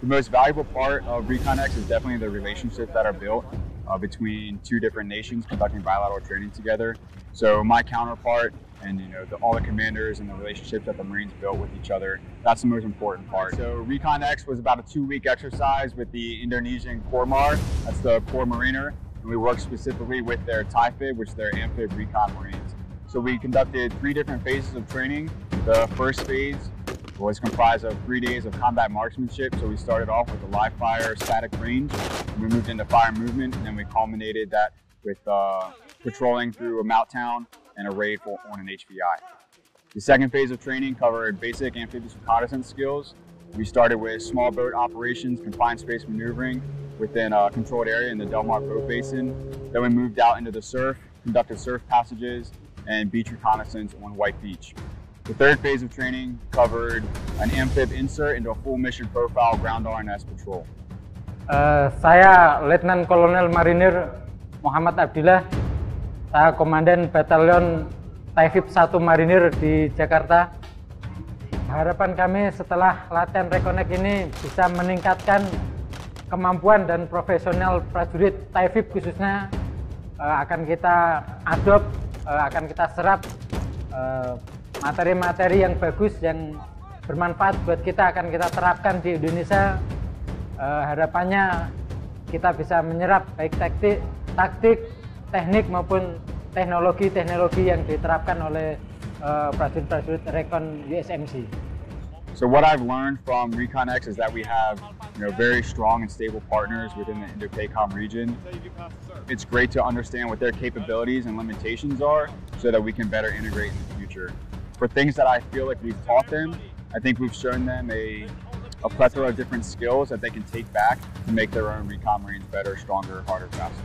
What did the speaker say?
The most valuable part of Reconex is definitely the relationships that are built uh, between two different nations conducting bilateral training together. So my counterpart and you know the, all the commanders and the relationships that the Marines built with each other. That's the most important part. So Reconex was about a two-week exercise with the Indonesian Kormar. That's the Korps Marinir. And we worked specifically with their Taifib, which is their Amphib Recon Marines. So we conducted three different phases of training. The first phase was comprised of three days of combat marksmanship. So we started off with a live fire static range. We moved into fire movement, and then we culminated that with uh, patrolling through a MOUT town and a raid for, on an HVI. The second phase of training covered basic amphibious reconnaissance skills. We started with small boat operations, confined space maneuvering within a controlled area in the Del Mar Boat Basin. Then we moved out into the surf, conducted surf passages, and beach reconnaissance on White Beach. The third phase of training covered an amphib insert into a full mission profile ground RNS patrol. Uh, saya Letnan Kolonel Marinir Muhammad Abdillah Saya Komandan Batalion Taifib 1 Marinir di Jakarta. Harapan kami setelah latihan Reconnect ini bisa meningkatkan kemampuan dan profesional prajurit Taifib khususnya uh, akan kita adopt, uh, akan kita serap eh, materi-materi yang bagus yang bermanfaat buat kita akan kita terapkan di Indonesia. Uh, harapannya kita bisa menyerap baik taktik, taktik, teknik maupun teknologi-teknologi yang diterapkan oleh uh, prajurit-prajurit Recon USMC. So what I've learned from ReconX is that we have you know, very strong and stable partners within the Indo-PACOM region. It's great to understand what their capabilities and limitations are so that we can better integrate in the future. For things that I feel like we've taught them, I think we've shown them a, a plethora of different skills that they can take back to make their own recon marines better, stronger, harder, faster.